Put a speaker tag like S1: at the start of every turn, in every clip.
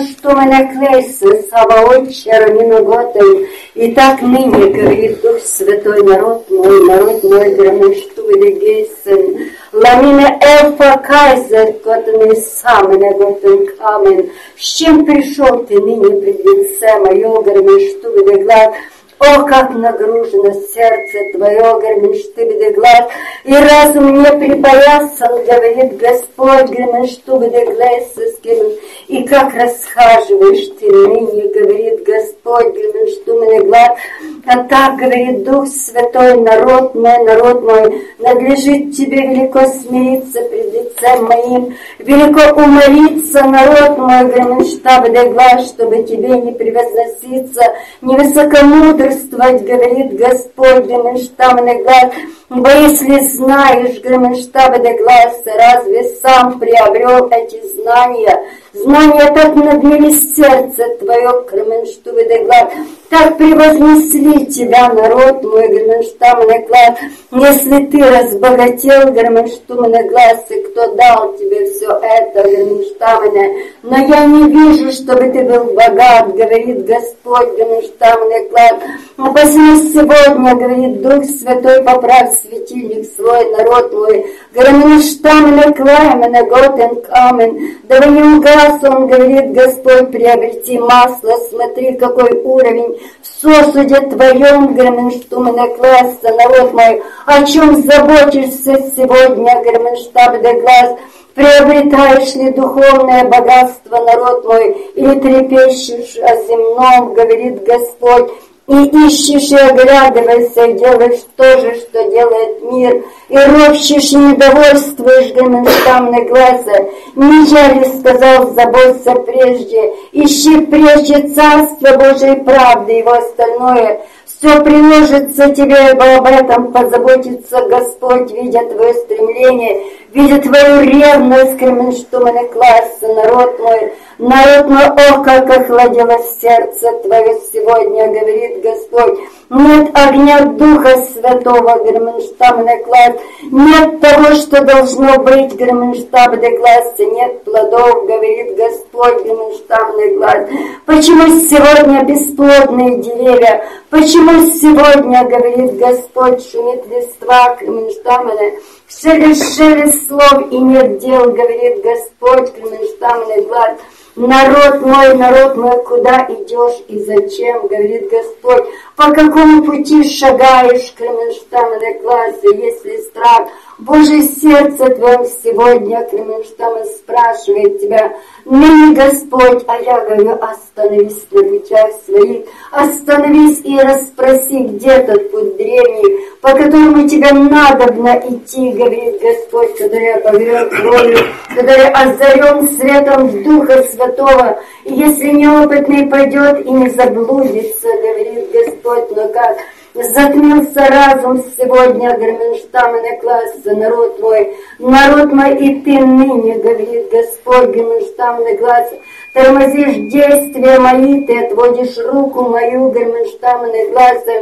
S1: что мы наклейся, Саваот Чараминоготом, и так ныне, говорит Дух Святой, народ мой, народ мой, громы, что вы легейсен, ламина элфа кайзер, котами самыми готом камен, с чем пришел ты ныне пред лице мое, что вы легла, о, как нагружено сердце Твое, ты глаз, и разум не припоясан, говорит Господь, ты глаз, и как расхаживаешь ты ныне, говорит Господь, ты глаз, а так говорит Дух Святой, народ мой, народ мой, надлежит тебе велико смириться пред лицем моим, велико умолиться, народ мой, ты глаз, чтобы тебе не превозноситься, не высокомудр бодрствовать, говорит Господь, Гременштабный глаз, Бо если знаешь, Гременштабный глаз, разве сам приобрел эти знания? Знания так надмели сердце твое, Гременштабный глаз, так превознесли тебя, народ мой, Гременштабный глаз, если ты разбогател, Гременштабный глаз, и кто дал тебе все это, Гременштабное, но я не вижу, чтобы ты был богат, говорит Господь, Гременштабный глаз, Посему сегодня, говорит Дух Святой, поправь светильник свой, народ мой. Громиштам леклаймен, готен камен. Да угас он, говорит Господь, приобрети масло. Смотри, какой уровень в сосуде твоем, громиштум лекласса, народ мой. О чем заботишься сегодня, громиштаб де глаз? Приобретаешь ли духовное богатство, народ мой, или трепещешь о земном, говорит Господь, и ищешь и оглядываешься, и делаешь то же, что делает мир, и ропщешь и недовольствуешь гоминштамны глаза. Не я ли сказал, заботься прежде, ищи прежде Царство Божие правды, его остальное. Все приложится тебе, ибо об этом позаботится Господь, видя твое стремление, видя твою ревность, кременштуманы класса, народ мой, народ мой, о, как охладилось сердце твое сегодня, говорит Господь, нет огня Духа Святого, Герменштабный класс, нет того, что должно быть, Герменштабный класс, нет плодов, говорит Господь, Герменштабный класс. Почему сегодня бесплодные деревья? Почему сегодня, говорит Господь, шумит листва, Герменштабный, шелест, шелест слов и нет дел, говорит Господь, Герменштабный класс. Народ мой, народ мой, куда идешь и зачем, говорит Господь, по какому пути шагаешь, Клеменштамы классе, если страх, Божье сердце твое сегодня, Клеменштамы спрашивает тебя, ныне Господь, а я говорю, остановись на путях своих, остановись и расспроси, где тот путь древний, по которому тебе надобно идти, говорит Господь, который поверен волю, который озарен светом Духа Святого, и если неопытный пойдет и не заблудится, говорит Господь, но как? Затмился разум сегодня Герменштамена класса, народ мой, народ мой, и ты ныне, говорит Господь Герменштамена класса, тормозишь действия мои, ты отводишь руку мою Герменштамена класса,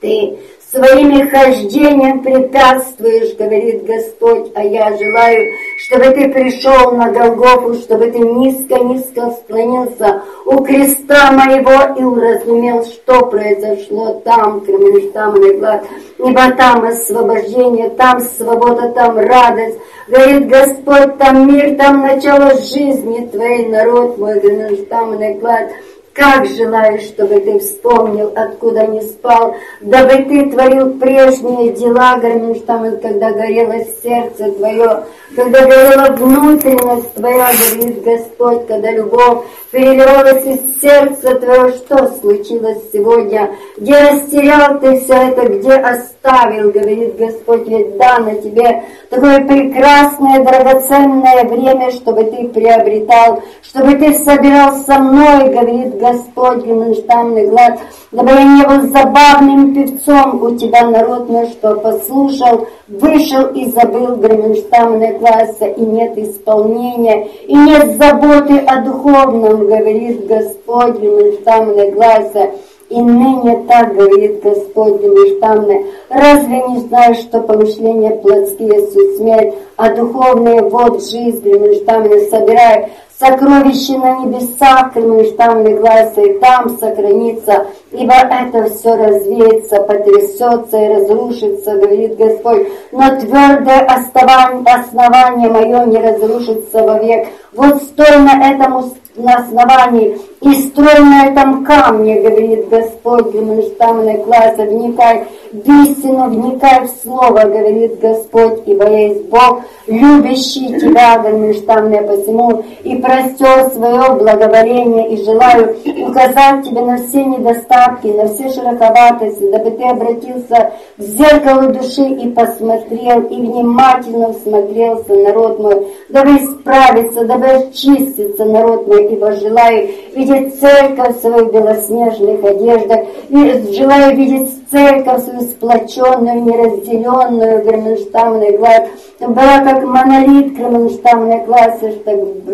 S1: ты своими хождением препятствуешь, говорит Господь, а я желаю, чтобы ты пришел на Голгофу, чтобы ты низко-низко склонился у креста моего и уразумел, что произошло там, кроме там глаз, ибо там освобождение, там свобода, там радость, говорит Господь, там мир, там начало жизни твоей, народ мой, там глаз, как желаю, чтобы ты вспомнил, откуда не спал, дабы ты творил прежние дела, Гарминштамн, когда горело сердце твое, когда горела внутренность твоя, говорит Господь, когда любовь переливалась из сердца твоего, что случилось сегодня, где растерял ты все это, где оставил, говорит Господь, ведь дано тебе такое прекрасное, драгоценное время, чтобы ты приобретал, чтобы ты собирал со мной, говорит Господь, гимнштамный глаз, дабы я не был забавным певцом у тебя, народ мой, что послушал, вышел и забыл гимнштамный класса, и нет исполнения, и нет заботы о духовном, говорит Господь, гимнштамный глаза, И ныне так говорит Господь Гемештамне, разве не знаешь, что помышления плотские суть смерть, а духовные вот жизнь Гемештамне собирай, сокровище на небесах, Гемештамне глаза, и там сохранится, ибо это все развеется, потрясется и разрушится, говорит Господь, но твердое основание мое не разрушится вовек. Вот стой на этом основании и строй на этом камне, говорит Господь, гуманитарной класса, вникай в истину, вникай в Слово, говорит Господь, ибо есть Бог, любящий тебя, гуманитарное посему, и простер свое благоволение, и желаю указать тебе на все недостатки, на все широковатости, дабы ты обратился в зеркало души и посмотрел, и внимательно всмотрелся, народ мой, дабы исправиться, дабы очиститься, народ мой, ибо желаю видеть церковь в своих белоснежных одеждах, желаю видеть церковь свою сплоченную, неразделенную, громенштамный глаз, была как монолит громенштамной классы,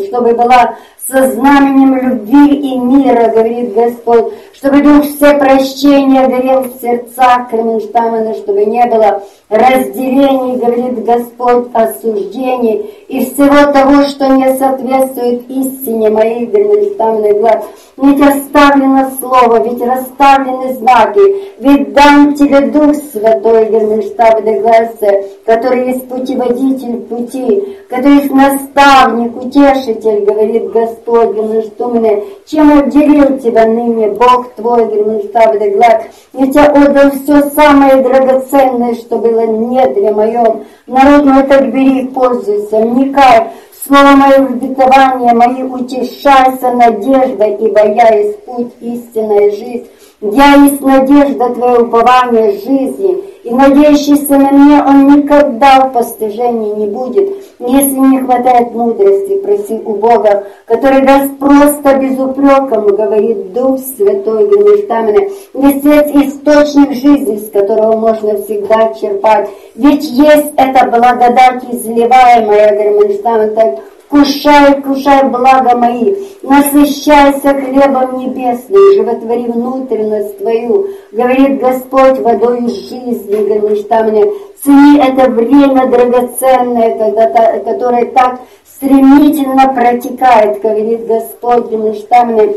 S1: чтобы была со знаменем любви и мира, говорит Господь, чтобы Дух все прощения горел в сердцах Кременштамена, чтобы не было разделений, говорит Господь, осуждений и всего того, что не соответствует истине моей Кременштамена глаз. Ведь оставлено слово, ведь расставлены знаки, ведь дан тебе Дух Святой Герменштабе глаз, который есть путеводитель пути, который есть наставник, утешитель, говорит Господь Герменштабе, чем отделил тебя ныне Бог твой, Герменштабе глаз, ведь я отдал все самое драгоценное, что было не для моем. Народ мой, так бери пользуйся, вникай, Слово мое вбитование, мои утешайся надеждой, ибо я есть путь, истинная жизнь. Я есть надежда Твоя, упование жизни, и надеющийся на меня, он никогда в постижении не будет. Если не хватает мудрости, проси у Бога, который даст просто без упреком, говорит Дух Святой Генештамина, есть источник жизни, с которого можно всегда черпать. Ведь есть эта благодать, изливаемая Генештамина, так Кушай, кушай блага мои, насыщайся хлебом небесным, животвори внутренность твою, говорит Господь водой жизни, говоришь там мне, цени это время драгоценное, которое так стремительно протекает, говорит Господь, говоришь там мне,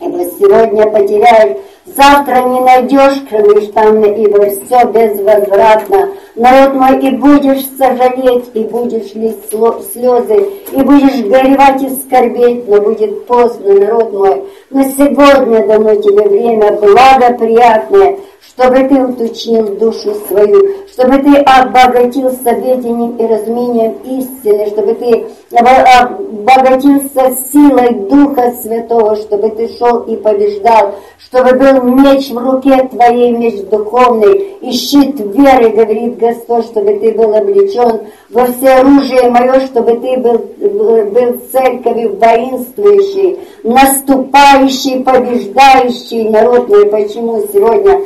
S1: ибо сегодня потеряешь Завтра не найдешь Крымштамна, ибо все безвозвратно. Народ мой, и будешь сожалеть, и будешь лить слезы, и будешь горевать и скорбеть, но будет поздно, народ мой. Но сегодня дано тебе время благоприятное, чтобы ты уточнил душу свою, чтобы ты обогатился ведением и разумением истины, чтобы ты обогатился силой Духа Святого, чтобы ты шел и побеждал, чтобы был меч в руке твоей, меч духовный, и щит веры, говорит Господь, чтобы ты был облечен во все оружие мое, чтобы ты был, был церковью воинствующий, наступающий, побеждающий народ мой. Почему сегодня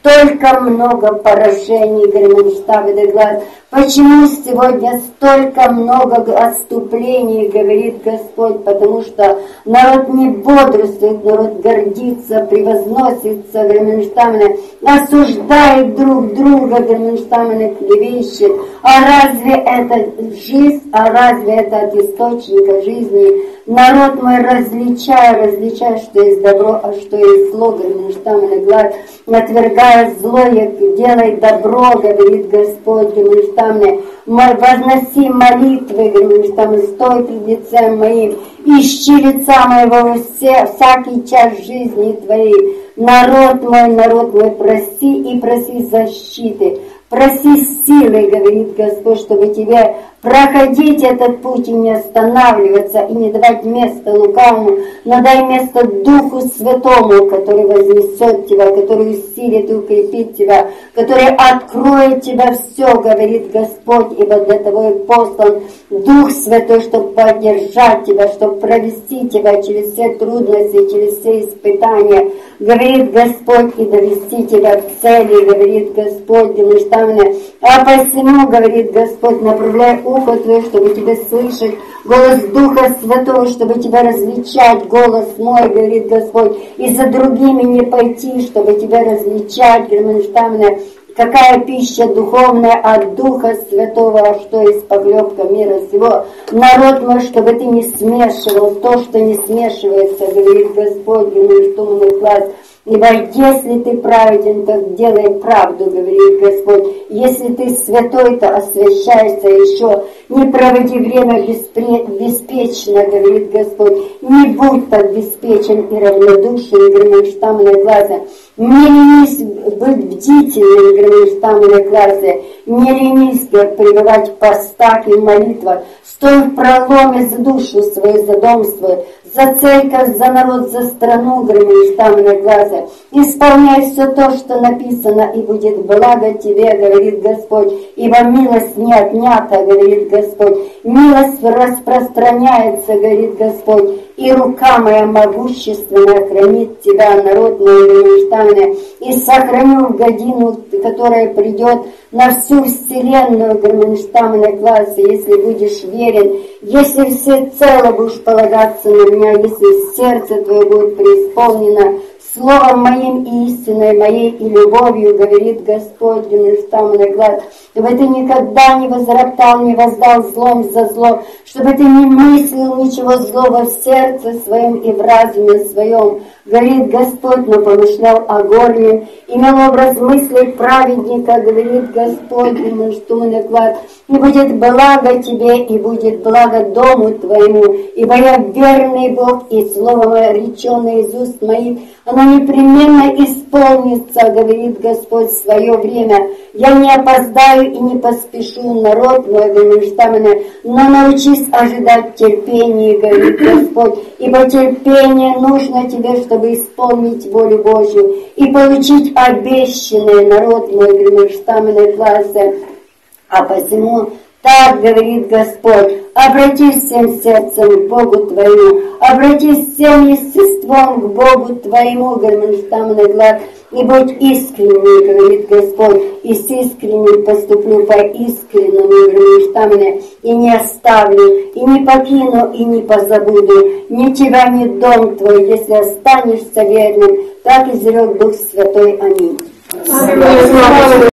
S1: столько много поражений, говорим, штабы глаз. Почему сегодня столько много отступлений, говорит Господь, потому что народ не бодрствует, народ гордится, превозносится, временштаменно, осуждает друг друга, временштаменно клевещет. А разве это жизнь, а разве это от источника жизни? Народ мой, различай, различай, что есть добро, а что есть зло, временштаменно глаз, отвергая злое, делай добро, говорит Господь, временштаменно там возноси молитвы, говоришь, там, стой пред лицем моим, ищи лица моего все, всякий час жизни твоей. Народ мой, народ мой, проси и проси защиты, проси силы, говорит Господь, чтобы тебе проходить этот путь и не останавливаться, и не давать место лукавому, но дай место Духу Святому, который вознесет тебя, который усилит и укрепит тебя, который откроет тебя все, говорит Господь, ибо для того и послан Дух Святой, чтобы поддержать тебя, чтобы провести тебя через все трудности, через все испытания, говорит Господь, и довести тебя к цели, говорит Господь, Демштамне. А посему, говорит Господь, направляй ухо Твое, чтобы Тебя слышать, голос Духа Святого, чтобы Тебя различать, голос мой, говорит Господь, и за другими не пойти, чтобы Тебя различать, Германштамна, какая пища духовная от Духа Святого, а что из поглебка мира всего. Народ мой, чтобы ты не смешивал то, что не смешивается, говорит Господь, Германштамный класс, Ибо если ты праведен, то делай правду, говорит Господь. Если ты святой, то освящайся еще. Не проводи время беспре... беспечно, говорит Господь. Не будь так беспечен и равнодушен, говорит штаммной глаза. Не ленись быть бдительным, говорит штаммной классе. Не ленись пребывать в постах и молитвах. Стой в проломе за душу свою, за дом свой за церковь, за народ, за страну, гремишь там глаза. Исполняй все то, что написано, и будет благо тебе, говорит Господь, ибо милость не отнята, говорит Господь. Милость распространяется, говорит Господь, и рука моя могущественная хранит тебя, народ мой, гремишь и сохраню годину, которая придет на всю вселенную Германштамна класса, если будешь верен, если все цело будешь полагаться на меня, если сердце твое будет преисполнено Словом моим и истиной моей и любовью, говорит Господь, Германштамна глаз, чтобы ты никогда не возроптал, не воздал злом за зло, чтобы ты не мыслил ничего злого в сердце своем и в разуме своем, говорит Господь, но помышлял о горнем, имел образ мыслей праведника, говорит Господь, ему что мы наклад, и будет благо тебе, и будет благо дому твоему, ибо я верный Бог, и слово мое, реченное из уст моих, оно непременно исполнится, говорит Господь, в свое время. Я не опоздаю и не поспешу, народ мой, говорит но научись ожидать терпения, говорит Господь, ибо терпение нужно тебе, чтобы исполнить волю Божью и получить обещанное, народ мой, говорит класса. А посему так говорит Господь, обратись всем сердцем к Богу твоему, обратись всем естеством к Богу твоему, Гармонштамный глад, и будь искренний, говорит Господь, и с искренним поступлю по искреннему, Гармонштамне, и не оставлю, и не покину, и не позабуду, ни тебя, ни дом твой, если останешься верным, так изрек Дух Святой. Аминь. Слава